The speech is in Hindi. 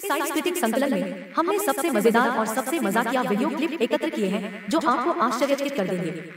संकलन में हमने सबसे मज़ेदार और सबसे मजाकिया वीडियो क्लिप एकत्र किए हैं जो आपको आश्चर्यचकित कर देंगे